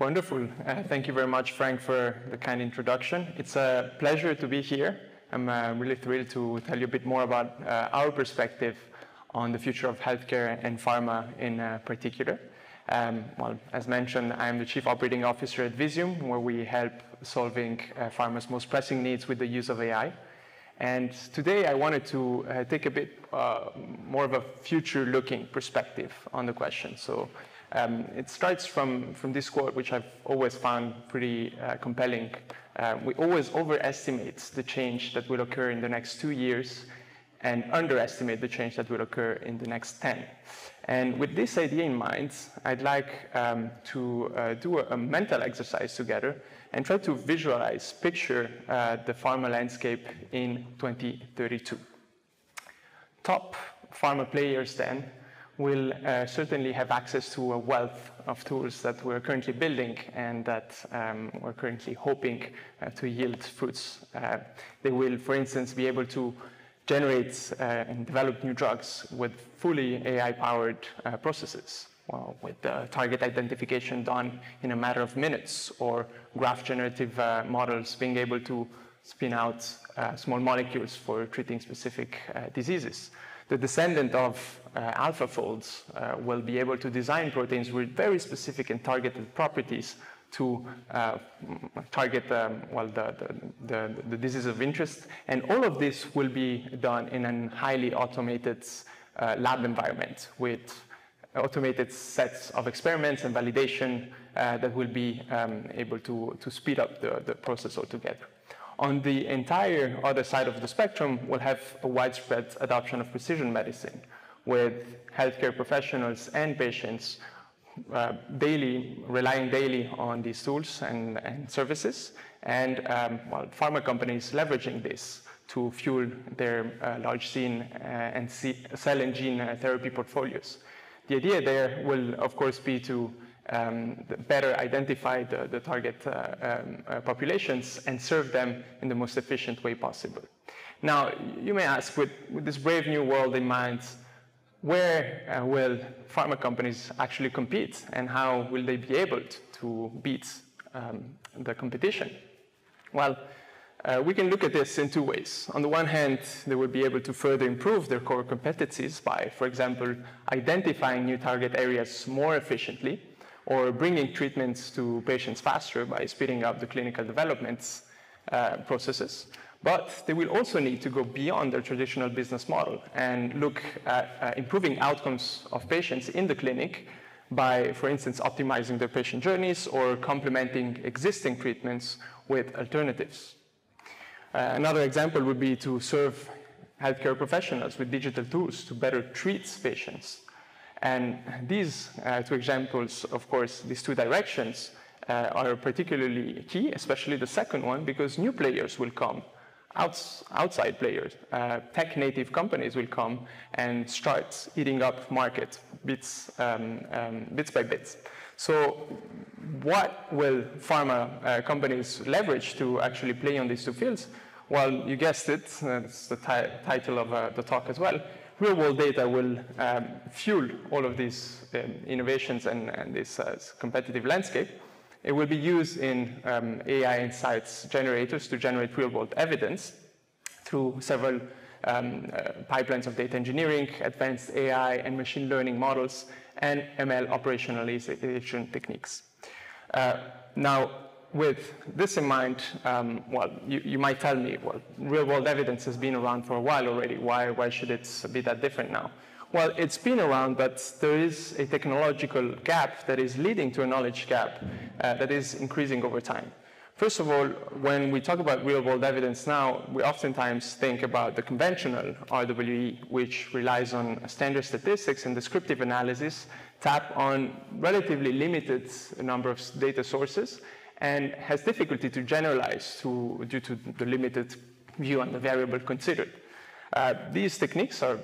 Wonderful. Uh, thank you very much, Frank, for the kind introduction. It's a pleasure to be here. I'm uh, really thrilled to tell you a bit more about uh, our perspective on the future of healthcare and pharma in uh, particular. Um, well, as mentioned, I'm the Chief Operating Officer at Visium, where we help solving uh, pharma's most pressing needs with the use of AI. And today I wanted to uh, take a bit more of a future-looking perspective on the question. So um, it starts from, from this quote, which I've always found pretty uh, compelling. Uh, we always overestimate the change that will occur in the next two years and underestimate the change that will occur in the next 10. And with this idea in mind, I'd like um, to uh, do a, a, mental exercise together and try to visualize, picture uh, the pharma landscape in 2032. Top pharma players then will uh, certainly have access to a wealth of tools that we're currently building and that um, we're currently hoping uh, to yield fruits. Uh, they will, for instance, be able to generate uh, and develop new drugs with fully AI-powered uh, processes. Well, with target identification done in a matter of minutes, or graph generative uh, models being able to spin out small molecules for treating specific diseases the descendant of uh, AlphaFolds uh, will be able to design proteins with very specific and targeted properties to uh, target um, well, the, the, the, the, disease of interest. And all of this will be done in a highly automated uh, lab environment with automated sets of experiments and validation uh, that will be um, able to, to speed up the, the process altogether. On the entire other side of the spectrum, we'll have a widespread adoption of precision medicine with healthcare professionals and patients uh, daily, relying daily on these tools and, and services, and um, well, pharma companies leveraging this to fuel their uh, large gene uh, and cell and gene uh, therapy portfolios. The idea there will, of course, be to um, better identify the, the target uh, um, uh, populations and serve them in the most efficient way possible. Now, you may ask, with, with this brave new world in mind, where uh, will pharma companies actually compete and how will they be able to beat um, the competition? Well, uh, we can look at this in two ways. On the one hand, they will be able to further improve their core competencies by, for example, identifying new target areas more efficiently or bringing treatments to patients faster by speeding up the clinical development uh, processes. But they will also need to go beyond their traditional business model and look at uh, improving outcomes of patients in the clinic by, for instance, optimizing their patient journeys or complementing existing treatments with alternatives. Uh, another example would be to serve healthcare professionals with digital tools to better treat patients and these uh, two examples, of course, these two directions uh, are particularly key, especially the second one, because new players will come, outs outside players, uh, tech native companies will come and start eating up market bits, um, um, bits by bits. So what will pharma uh, companies leverage to actually play on these two fields? Well, you guessed it, that's the title of uh, the talk as well real world data will um, fuel all of these um, innovations and, and this uh, competitive landscape. It will be used in um, AI insights generators to generate real world evidence through several um, uh, pipelines of data engineering, advanced AI and machine learning models, and ML operationalization techniques. Uh, now, with this in mind, um, well, you, you, might tell me, well, real world evidence has been around for a while already. Why, why should it be that different now? Well, it's been around, but there is a technological gap that is leading to a knowledge gap uh, that is increasing over time. First of all, when we talk about real world evidence now, we oftentimes think about the conventional RWE, which relies on standard statistics and descriptive analysis, tap on relatively limited number of data sources, and has difficulty to generalize to, due to the limited view on the variable considered. Uh, these techniques are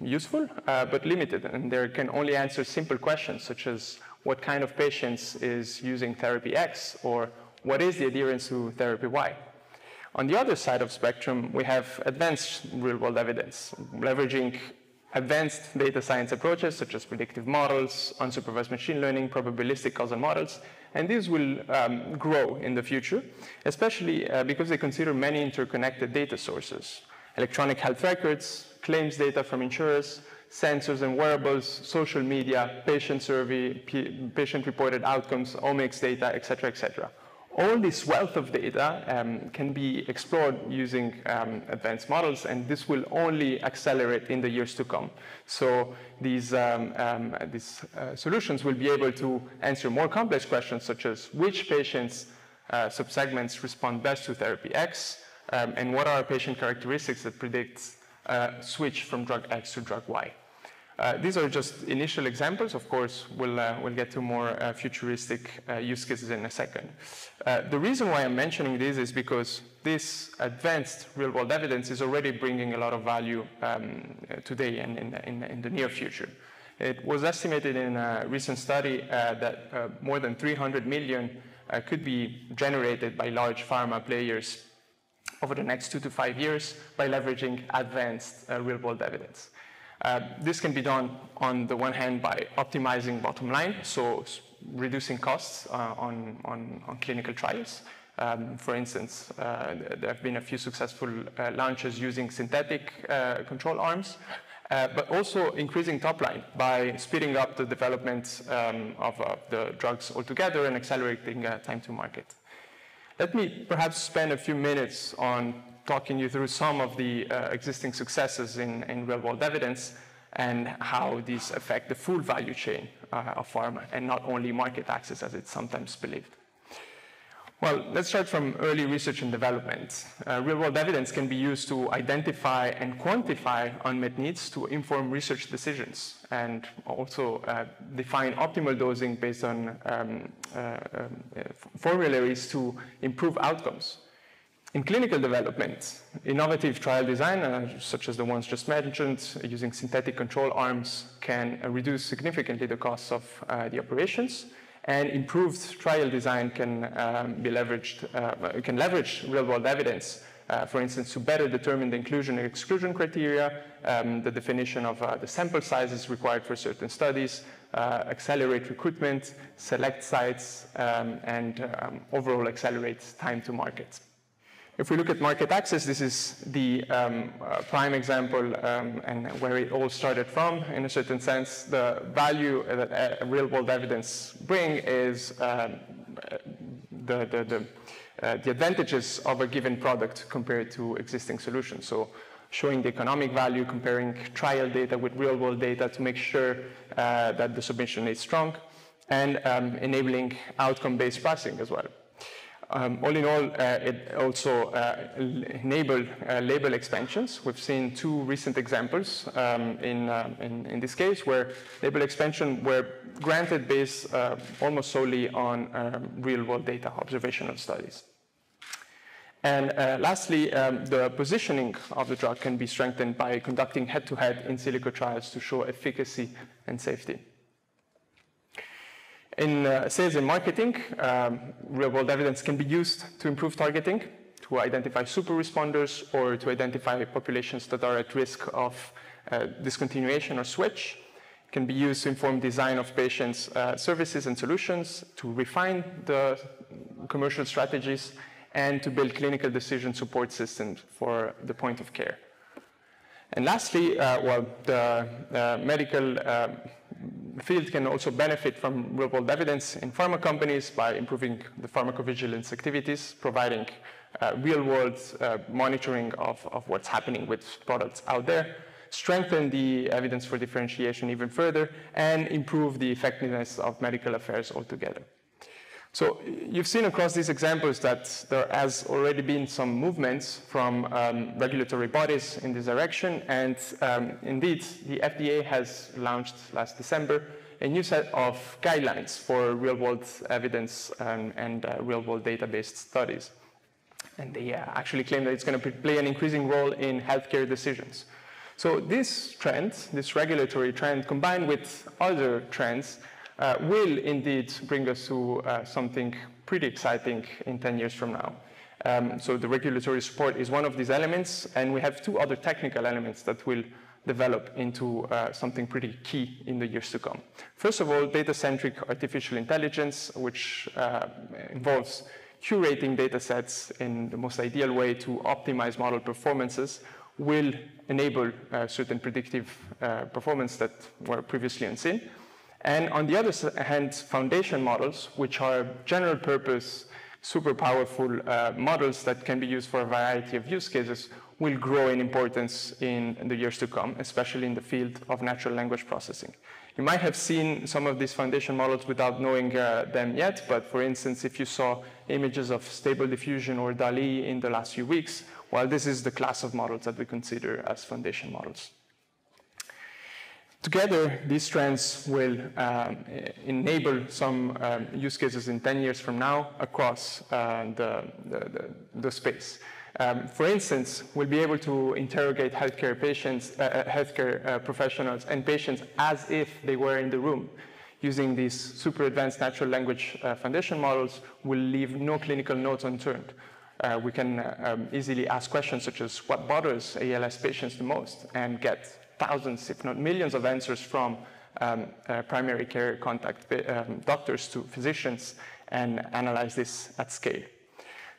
useful, uh, but limited, and they can only answer simple questions such as what kind of patients is using therapy X, or what is the adherence to therapy Y. On the other side of spectrum, we have advanced real-world evidence, leveraging advanced data science approaches such as predictive models, unsupervised machine learning, probabilistic causal models, And these will um, grow in the future, especially uh, because they consider many interconnected data sources electronic health records, claims data from insurers, sensors and wearables, social media, patient survey, patient reported outcomes, omics data, etc., etc all this wealth of data um, can be explored using um, advanced models, and this will only accelerate in the years to come. So these, um, um these uh, solutions will be able to answer more complex questions, such as which patients uh, subsegments respond best to therapy X, um, and what are patient characteristics that predict uh, switch from drug X to drug Y. Uh, these are just initial examples. Of course, we'll, uh, we'll get to more uh, futuristic uh, use cases in a second. Uh, the reason why I'm mentioning this is because this advanced real-world evidence is already bringing a lot of value um, today and in, in, in, the near future. It was estimated in a recent study that more than 300 million could be generated by large pharma players over the next two to five years by leveraging advanced real-world evidence. Uh, this can be done on the one hand by optimizing bottom line, so reducing costs uh, on, on, on, clinical trials. Um, for instance, uh, there have been a few successful uh, launches using synthetic uh, control arms, but also increasing top line by speeding up the development um, of the drugs altogether and accelerating time to market. Let me perhaps spend a few minutes on talking you through some of the uh, existing successes in, in real-world evidence and how these affect the full value chain uh, of pharma and not only market access as it's sometimes believed. Well, let's start from early research and development. Uh, real-world evidence can be used to identify and quantify unmet needs to inform research decisions and also uh, define optimal dosing based on um, uh, um, formularies to improve outcomes. In clinical development, innovative trial design, uh, such as the ones just mentioned, using synthetic control arms, can uh, reduce significantly the costs of uh, the operations, and improved trial design can um, be leveraged, uh, can leverage real-world evidence, uh, for instance, to better determine the inclusion and exclusion criteria, um, the definition of uh, the sample sizes required for certain studies, accelerate recruitment, select sites, um, and um, overall accelerate time to market. If we look at market access, this is the um, uh, prime example um, and where it all started from. In a certain sense, the value that uh, real-world evidence bring is um, the, the, the, uh, the, advantages of a given product compared to existing solutions. So showing the economic value, comparing trial data with real-world data to make sure uh, that the submission is strong, and um, enabling outcome-based pricing as well. Um, all in all, uh, it also uh, enabled uh, label expansions. We've seen two recent examples um, in, uh, in, in, this case where label expansion were granted based almost solely on um, real-world data observational studies. And uh, lastly, um, the positioning of the drug can be strengthened by conducting head-to-head in silico trials to show efficacy and safety. In uh, sales and marketing, um, real-world evidence can be used to improve targeting, to identify super responders, or to identify populations that are at risk of uh, discontinuation or switch. It can be used to inform design of patients' uh, services and solutions, to refine the commercial strategies, and to build clinical decision support systems for the point of care. And lastly, uh, well, the uh, medical uh, field can also benefit from real-world evidence in pharma companies by improving the pharmacovigilance activities, providing uh, real-world uh, monitoring of, of what's happening with products out there, strengthen the evidence for differentiation even further, and improve the effectiveness of medical affairs altogether. So you've seen across these examples that there has already been some movements from um, regulatory bodies in this direction, and um, indeed, the FDA has launched last December a new set of guidelines for real-world evidence um, and uh, real-world data-based studies. And they uh, actually claim that it's going to play an increasing role in healthcare decisions. So this trend, this regulatory trend, combined with other trends, uh, will indeed bring us to uh, something pretty exciting in 10 years from now. Um, so the regulatory support is one of these elements, and we have two other technical elements that will develop into uh, something pretty key in the years to come. First of all, data-centric artificial intelligence, which uh, involves curating data sets in the most ideal way to optimize model performances will enable uh, certain predictive uh, performance that were previously unseen. And on the other hand, foundation models, which are general purpose, super powerful uh, models that can be used for a variety of use cases, will grow in importance in the years to come, especially in the field of natural language processing. You might have seen some of these foundation models without knowing uh, them yet, but for instance, if you saw images of Stable Diffusion or DALL-E in the last few weeks, well, this is the class of models that we consider as foundation models. Together, these trends will um, enable some um, use cases in 10 years from now across uh, the, the, the, space. Um, for instance, we'll be able to interrogate healthcare patients, uh, uh, healthcare uh, professionals and patients as if they were in the room. Using these super advanced natural language foundation models will leave no clinical notes unturned. Uh, we can uh, um, easily ask questions such as what bothers ALS patients the most and get thousands, if not millions of answers from um, primary care contact um, doctors to physicians and analyze this at scale.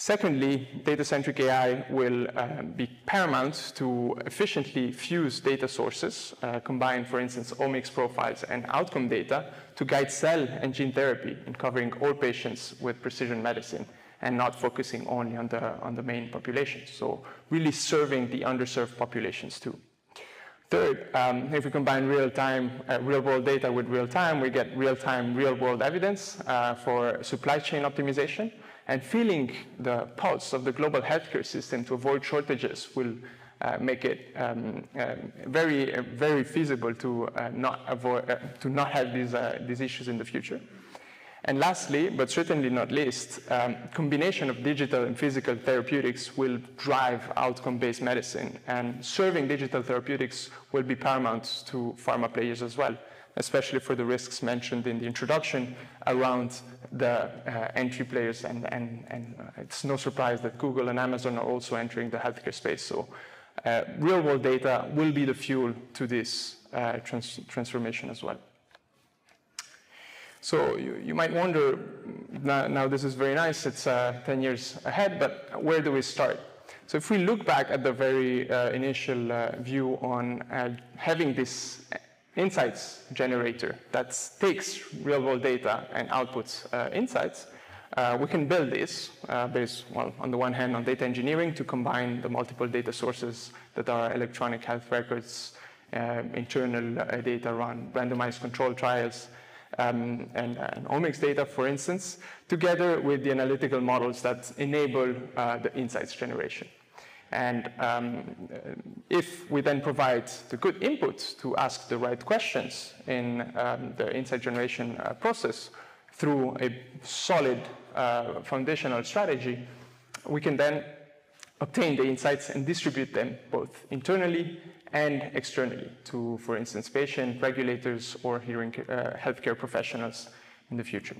Secondly, data-centric AI will uh, be paramount to efficiently fuse data sources, uh, combine, for instance, omics profiles and outcome data to guide cell and gene therapy in covering all patients with precision medicine and not focusing only on the, on the main population. So really serving the underserved populations too. Third, um, if we combine real-time, uh, real-world data with real-time, we get real-time, real-world evidence uh, for supply chain optimization and feeling the pulse of the global healthcare system to avoid shortages will uh, make it um, uh, very, very feasible to uh, not avoid, uh, to not have these, uh, these issues in the future. And lastly, but certainly not least, um, combination of digital and physical therapeutics will drive outcome-based medicine, and serving digital therapeutics will be paramount to pharma players as well especially for the risks mentioned in the introduction around the uh, entry players. And, and, and uh, it's no surprise that Google and Amazon are also entering the healthcare space. So uh, real world data will be the fuel to this uh, trans transformation as well. So you, you might wonder, now, now, this is very nice, it's uh, 10 years ahead, but where do we start? So if we look back at the very uh, initial view on having this insights generator that takes real world data and outputs uh, insights, uh, we can build this uh, based, well, on the one hand, on data engineering to combine the multiple data sources that are electronic health records, uh, internal uh, data around randomized control trials, um, and, and, omics data, for instance, together with the analytical models that enable uh, the insights generation. And um, if we then provide the good input to ask the right questions in um, the insight generation uh, process through a solid uh, foundational strategy, we can then obtain the insights and distribute them both internally and externally to, for instance, patient, regulators, or hearing uh, healthcare professionals in the future.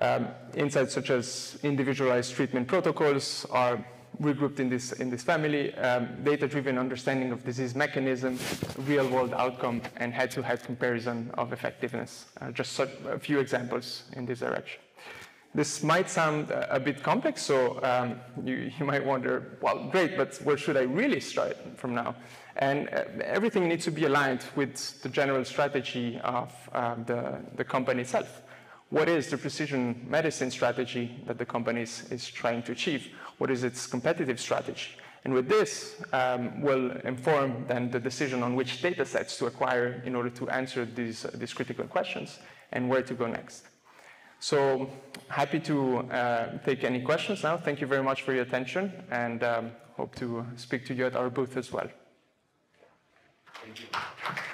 Um, insights such as individualized treatment protocols are regrouped in this, in this family, um, data-driven understanding of disease mechanism, real-world outcome, and head-to-head comparison of effectiveness. Uh, just a few examples in this direction. This might sound a bit complex, so um, you, you, might wonder, well, great, but where should I really start from now? And uh, everything needs to be aligned with the general strategy of uh, the, the company itself. What is the precision medicine strategy that the company is, is trying to achieve? what is its competitive strategy. And with this, um, will inform then the decision on which data sets to acquire in order to answer these, these critical questions and where to go next. So happy to uh, take any questions now. Thank you very much for your attention and um, hope to speak to you at our booth as well. Thank you.